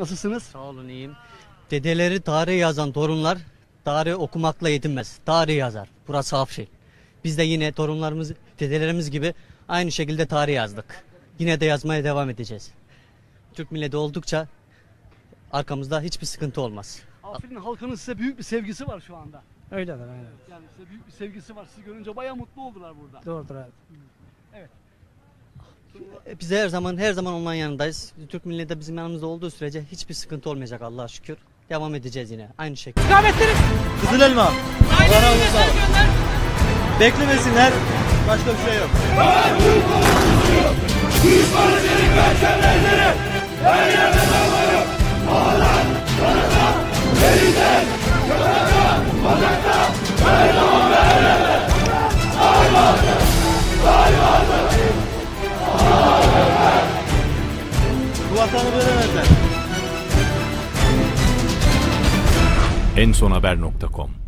Nasılsınız? Sağ olun iyiyim. Dedeleri tarih yazan torunlar tarih okumakla yetinmez. Tarih yazar. Burası Hafşin. Biz de yine torunlarımız, dedelerimiz gibi aynı şekilde tarih yazdık. Yine de yazmaya devam edeceğiz. Türk milleti oldukça arkamızda hiçbir sıkıntı olmaz. Afrin halkının size büyük bir sevgisi var şu anda. Öyledir aynen. Yani size büyük bir sevgisi var. Sizi görünce bayağı mutlu oldular burada. Doğrudur evet. E, Biz de her zaman her zaman onların yanındayız. Türk milleti de bizim yanımızda olduğu sürece hiçbir sıkıntı olmayacak Allah'a şükür. Devam edeceğiz yine aynı şekilde. Kızıl elma. Allah razı olsun. Beklemesinler. Başka bir şey yok. Bu vatanı veremezler. ensonhaber.com